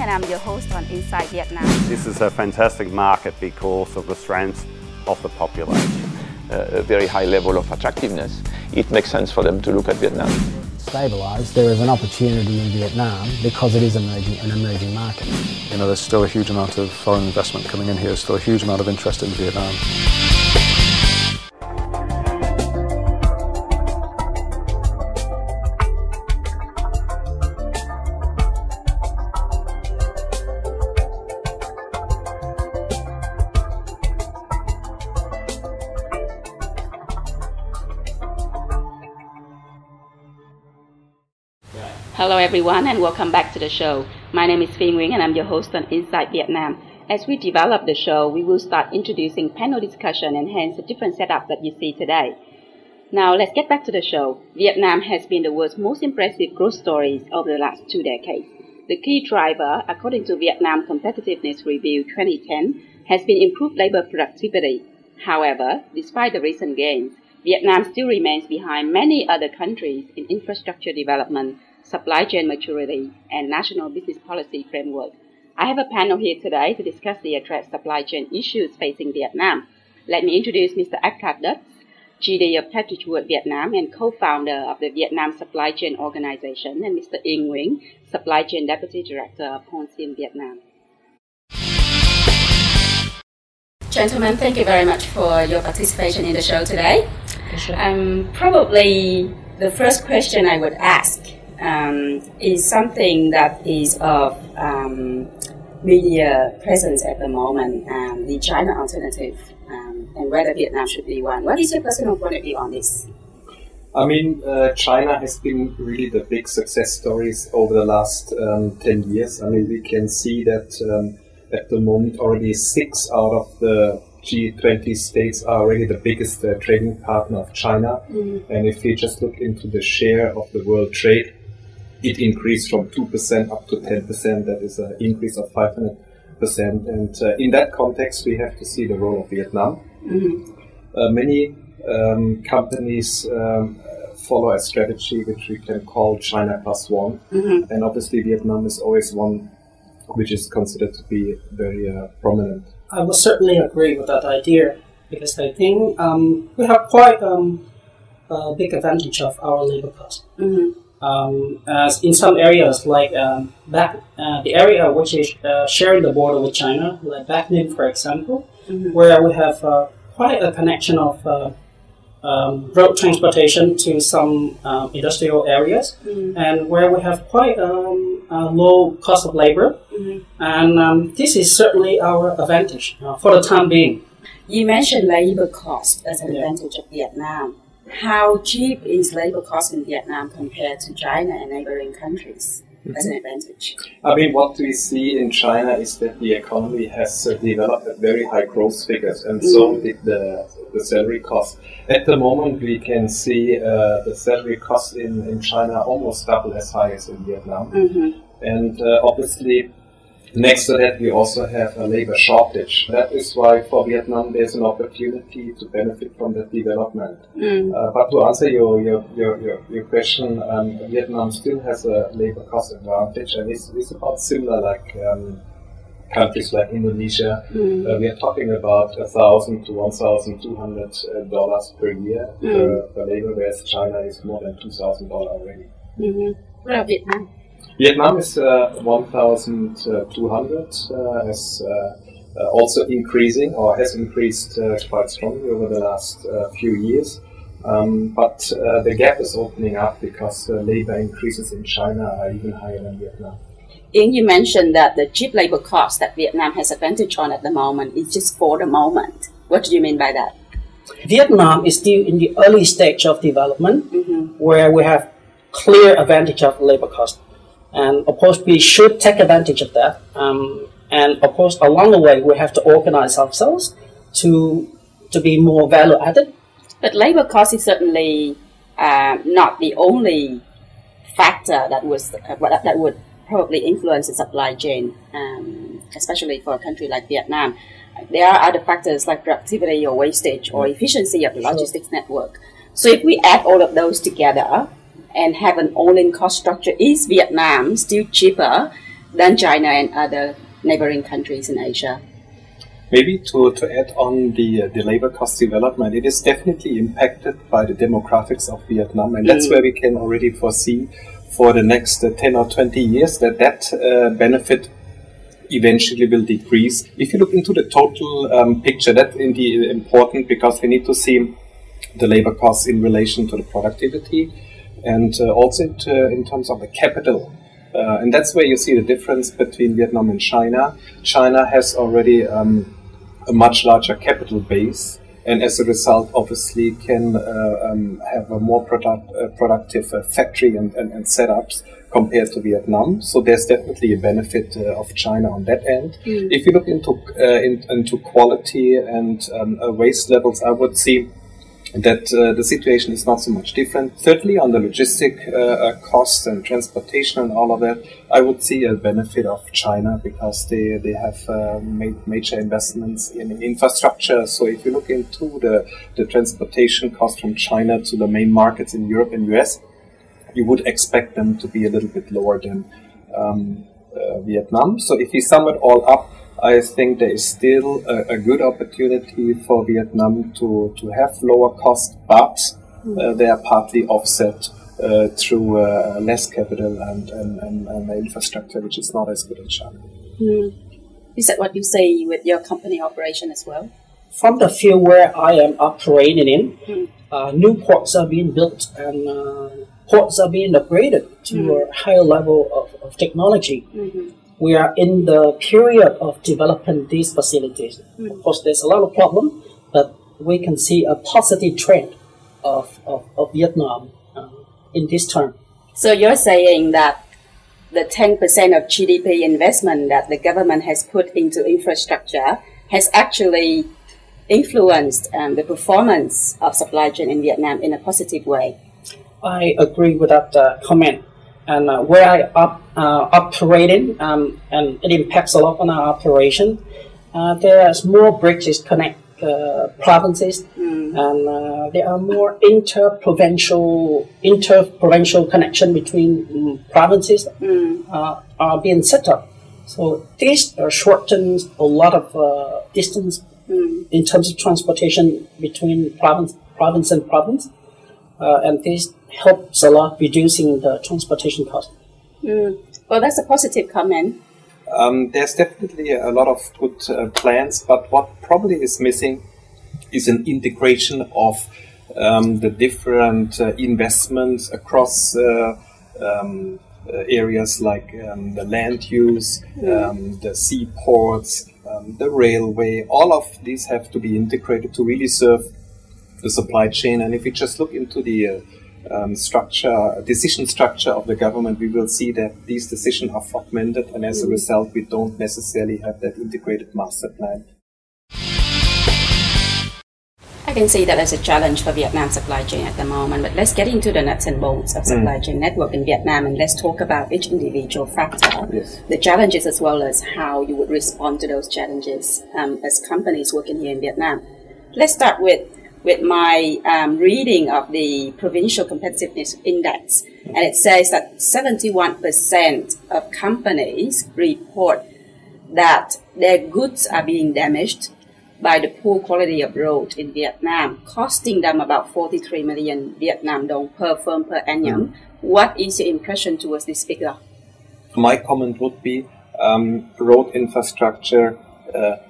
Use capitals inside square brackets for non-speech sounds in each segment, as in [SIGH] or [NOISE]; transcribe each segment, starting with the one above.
Nguyen and I'm your host on Insight Vietnam. This is a fantastic market because of the strength of the population. Uh, a very high level of attractiveness. It makes sense for them to look at Vietnam. Stabilised, there is an opportunity in Vietnam because it is emerging, an emerging market. You know, there's still a huge amount of foreign investment coming in here, still a huge amount of interest in Vietnam. Hello everyone and welcome back to the show. My name is Phi Nguyen and I'm your host on Insight Vietnam. As we develop the show, we will start introducing panel discussion and hence a different setup that you see today. Now let's get back to the show. Vietnam has been the world's most impressive growth stories over the last two decades. The key driver, according to Vietnam Competitiveness Review 2010, has been improved labor productivity. However, despite the recent gains, Vietnam still remains behind many other countries in infrastructure development supply chain maturity, and national business policy framework. I have a panel here today to discuss the address supply chain issues facing Vietnam. Let me introduce Mr. Eckhart Dutz, GD of Patrick Wood Vietnam and co-founder of the Vietnam Supply Chain Organization, and Mr. Inh Nguyen, Supply Chain Deputy Director of Hon Sin Vietnam. Gentlemen, thank you very much for your participation in the show today. Sure. Um, probably the first question I would ask um, is something that is of um, media presence at the moment, um, the China alternative, um, and whether Vietnam should be one. What is your personal point of view on this? I mean, uh, China has been really the big success stories over the last um, 10 years. I mean, we can see that um, at the moment already six out of the G20 states are already the biggest uh, trading partner of China. Mm-hmm. And if we just look into the share of the world trade, it increased from 2% up to 10%. That is an increase of 500%. And uh, in that context, we have to see the role of Vietnam. Mm-hmm. Uh, many um, companies um, follow a strategy which we can call China plus one. Mm-hmm. And obviously, Vietnam is always one which is considered to be very uh, prominent. I would certainly agree with that idea because I think um, we have quite um, a big advantage of our labor cost. Mm-hmm. Um, as in some areas, like um, back uh, the area which is uh, sharing the border with China, like Bac Ninh, for example, Mhm. where we have uh, quite a connection of uh, um, road transportation to some um, industrial areas, Mhm. and where we have quite um, a low cost of labor, Mhm. and um, this is certainly our advantage uh, for the time being. You mentioned labor cost as an Yeah. advantage of Vietnam. How cheap is labor cost in Vietnam compared to China and neighboring countries as an advantage? I mean, what we see in China is that the economy has uh, developed at very high growth figures, and so did the, the salary cost. At the moment, we can see uh, the salary cost in, in China almost double as high as in Vietnam. Mm-hmm. And uh, obviously, next to that, we also have a labor shortage. That is why for Vietnam, there's an opportunity to benefit from that development. Mm. Uh, but to answer your your, your, your, question, um, Vietnam still has a labor cost advantage, and it's, it's about similar like um, countries like Indonesia. Mm. Uh, we are talking about a thousand to one thousand two hundred dollars per year Mm. per, per labor, whereas China is more than two thousand dollars already. Mm-hmm. What about Vietnam? Vietnam is uh, 1,200, uh, has uh, uh, also increasing or has increased uh, quite strongly over the last uh, few years. Um, but uh, the gap is opening up because uh, labor increases in China are even higher than Vietnam. Ing, you mentioned that the cheap labor cost that Vietnam has advantage on at the moment is just for the moment. What do you mean by that? Vietnam is still in the early stage of development, Mm-hmm. where we have clear advantage of labor cost, and of course we should take advantage of that. Um, and of course, along the way, we have to organize ourselves to to be more value added. But labor cost is certainly uh, not the only factor that was uh, that would probably influence the supply chain, um, especially for a country like Vietnam. There are other factors like productivity or wastage or efficiency of the logistics network. So if we add all of those together and have an all-in cost structure, is Vietnam still cheaper than China and other neighboring countries in Asia. Maybe to, to add on the, uh, the labor cost development, it is definitely impacted by the demographics of Vietnam, and that's mm. where we can already foresee for the next uh, 10 or 20 years that that uh, benefit eventually will decrease. If you look into the total um, picture, that's indeed important because we need to see the labor costs in relation to the productivity and uh, also uh, in terms of the capital. Uh, and that's where you see the difference between Vietnam and China. China has already um, a much larger capital base and as a result, obviously, can uh, um, have a more product, uh, productive uh, factory and, and, and, setups compared to Vietnam. So there's definitely a benefit uh, of China on that end. Mm. If you look into uh, in, into quality and um, uh, waste levels, I would see that uh, the situation is not so much different. Thirdly, on the logistic uh, uh, costs and transportation and all of that, I would see a benefit of China because they, they have uh, made major investments in infrastructure. So if you look into the, the transportation cost from China to the main markets in Europe and US, you would expect them to be a little bit lower than um, uh, Vietnam. So if you sum it all up, I think there is still a, a good opportunity for Vietnam to, to have lower cost, but uh, they are partly offset uh, through uh, less capital and, and, and, and, infrastructure, which is not as good as China. Mm. Is that what you say with your company operation as well? From the field where I am operating in, mm. new ports are being built and uh, ports are being upgraded to mm. a higher level of, of technology. Mm-hmm we are in the period of developing these facilities. Mm. Of course, there's a lot of problem, but we can see a positive trend of, of, of Vietnam uh, in this term. So you're saying that the 10% of GDP investment that the government has put into infrastructure has actually influenced um, the performance of supply chain in Vietnam in a positive way. I agree with that uh, comment and uh, where I op, uh, operating, um, and it impacts a lot on our operation. Uh, there's more bridges connect uh, provinces, mm. and uh, there are more inter-provincial inter-provincial connection between um, provinces mm. Uh, are being set up. So this shortens a lot of distance mm. in terms of transportation between province, province and province, and this helps a lot reducing the transportation cost. Mm. Well, that's a positive comment. Um, there's definitely a lot of good uh, plans, but what probably is missing is an integration of um, the different uh, investments across uh, um, uh, areas like um, the land use, mm. the seaports, um, the railway. All of these have to be integrated to really serve the supply chain. And if we just look into the uh, um, structure, decision structure of the government, we will see that these decisions are fragmented, and as a mm. result, we don't necessarily have that integrated master plan. I can see that as a challenge for Vietnam supply chain at the moment, but let's get into the nuts and bolts of supply mm. chain network in Vietnam and let's talk about each individual factor, yes. the challenges as well as how you would respond to those challenges um, as companies working here in Vietnam. Let's start with with my um, reading of the Provincial Competitiveness Index, and it says that 71% of companies report that their goods are being damaged by the poor quality of road in Vietnam, costing them about 43 million Vietnam dong per firm per annum. Mm. What is your impression towards this figure? My comment would be um, road infrastructure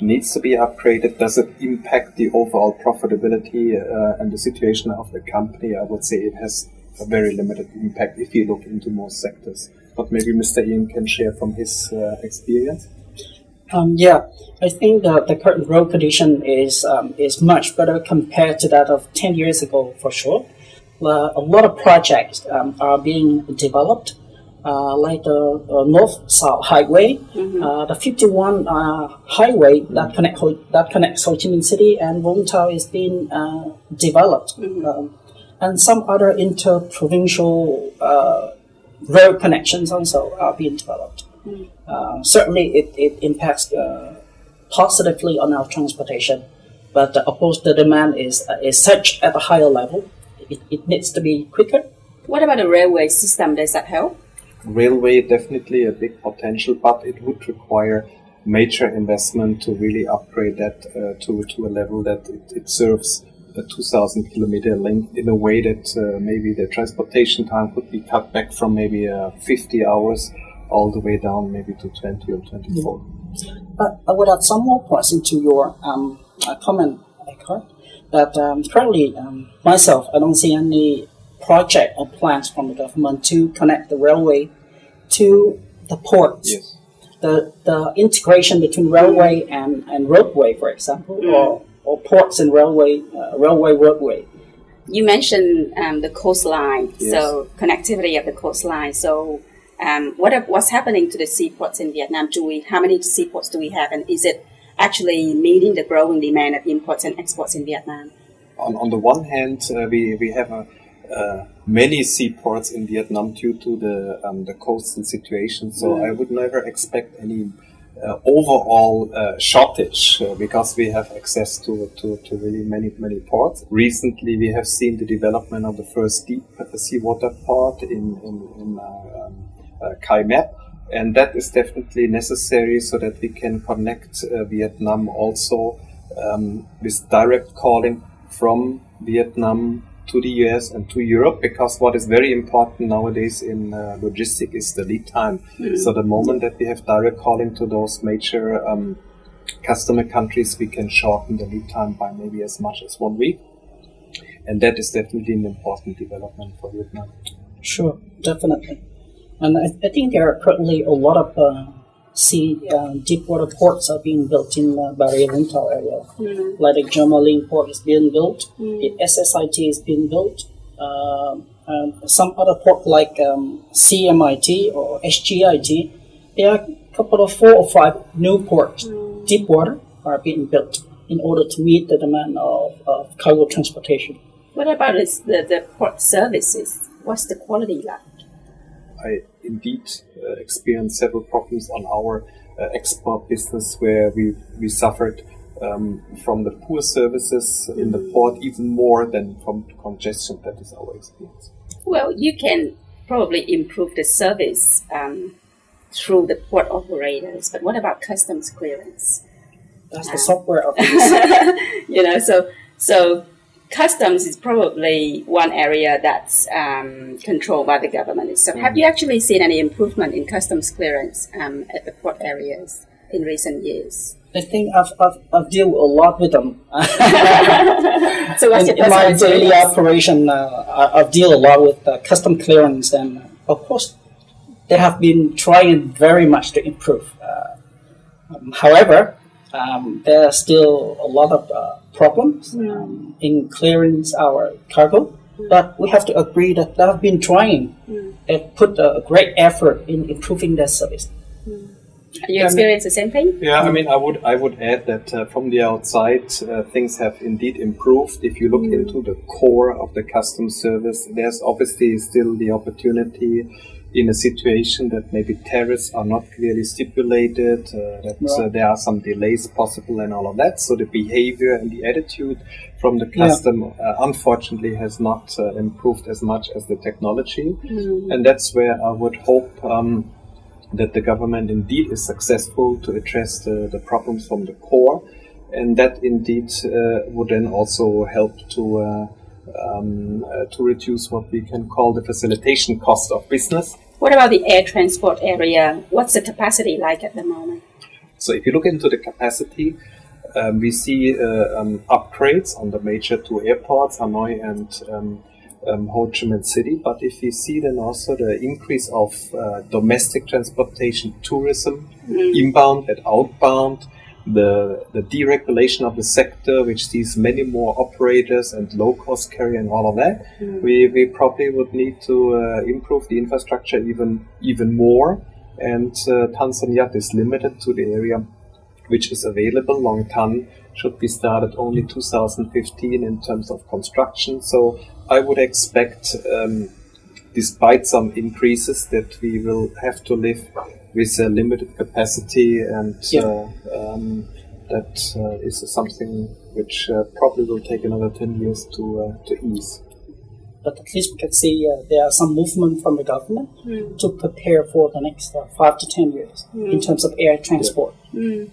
needs to be upgraded? Does it impact the overall profitability uh, and the situation of the company? I would say it has a very limited impact if you look into most sectors. But maybe Mr. Ian can share from his uh, experience. Um, yeah, I think the, the current road condition is um, is much better compared to that of 10 years ago for sure. Uh, a lot of projects um, are being developed uh, like the uh, North-South Highway, mm-hmm. uh, the 51 uh, highway that connect that connects Ho Chi Minh City and Vung Tau is being uh, developed, mm-hmm. um, and some other inter-provincial uh, road connections also are being developed. Mm-hmm. certainly, it, it impacts positively on our transportation, but of course, the demand is is such at a higher level. It, it needs to be quicker. What about the railway system? Does that help? Railway definitely a big potential, but it would require major investment to really upgrade that uh, to to a level that it, it serves a 2,000 kilometer link in a way that uh, maybe the transportation time could be cut back from maybe uh, 50 hours all the way down maybe to 20 or 24. But I would add some more points into your um, uh, comment, Eckhart, that um, currently um, myself, I don't see any project or plans from the government to connect the railway to the ports. Yes. The, the integration between railway and, and roadway, for example, Mm. or, or ports and railway, uh, railway roadway. You mentioned um, the coastline, Yes. so connectivity of the coastline. So, um, what are- what's happening to the seaports in Vietnam? Do we how many seaports do we have, and is it actually meeting the growing demand of imports and exports in Vietnam? on, on the one hand, uh, we, we have a, uh, many seaports in Vietnam due to the, um, the coastal situation. So I would never expect any uh, overall uh, shortage uh, because we have access to, to, to really many, many ports. Recently, we have seen the development of the first deep seawater port in, in, in uh, um, uh, Cai Mep. And that is definitely necessary so that we can connect uh, Vietnam also um, with direct calling from Vietnam to the US and to Europe because what is very important nowadays in uh, logistics is the lead time. So the moment that we have direct calling to those major um, customer countries, we can shorten the lead time by maybe as much as one week. And that is definitely an important development for Vietnam. Sure, definitely. And I, I think there are currently a lot of uh, sea uh, deep water ports are being built in the Ba Ria-Vung Tau area. Like the Gemalink port is being built, the SSIT is being built, um some other port like um, CMIT or SGIT. There are a couple of four or five new ports, deep water, are being built in order to meet the demand of, of cargo transportation. What about this, the the port services? What's the quality like? I indeed uh, experienced several problems on our uh, export business where we, we suffered um, from the poor services in the port even more than from congestion. That is our experience. Well, you can probably improve the service um, through the port operators, but what about customs clearance? That's the software of [LAUGHS] this. you know, so so customs is probably one area that's um, controlled by the government. So, have you actually seen any improvement in customs clearance um, at the port areas in recent years? I think I've, I've, I've dealt a lot with them. [LAUGHS] So, what's in, in my daily operation, uh, I, I've dealt a lot with uh, custom clearance, and uh, of course, they have been trying very much to improve. Uh, um, however, um, there are still a lot of uh, problems um, in clearing our cargo. But we have to agree that they have been trying. They've put a great effort in improving their service. You experience the same thing? Yeah, I mean, I would I would add that uh, from the outside, uh, things have indeed improved. If you look into the core of the customs service, there's obviously still the opportunity in a situation that maybe tariffs are not clearly stipulated, uh, that uh, there are some delays possible and all of that. So the behavior and the attitude from the Yeah. custom, uh, unfortunately, has not uh, improved as much as the technology. And that's where I would hope um, that the government indeed is successful to address the, the problems from the core, and that indeed uh, would then also help to uh, um, uh, to reduce what we can call the facilitation cost of business. What about the air transport area? What's the capacity like at the moment? So if you look into the capacity, um, we see uh, um, upgrades on the major two airports, Hanoi and um, um, Ho Chi Minh City. But if we see then also the increase of uh, domestic transportation, tourism, inbound and outbound, the the deregulation of the sector, which sees many more operators and low cost carrier and all of that, we, we probably would need to uh, improve the infrastructure even even more. And uh, Tan Son Nhat is limited to the area which is available. Long Thanh should be started only 2015 in terms of construction. So I would expect, um, despite some increases, that we will have to live with a limited capacity, and Yeah. uh, um, that uh, is something which uh, probably will take another 10 years to uh, to ease. but at least we can see uh, there are some movement from the government Mm. to prepare for the next uh, five to ten years in terms of air transport. Mm.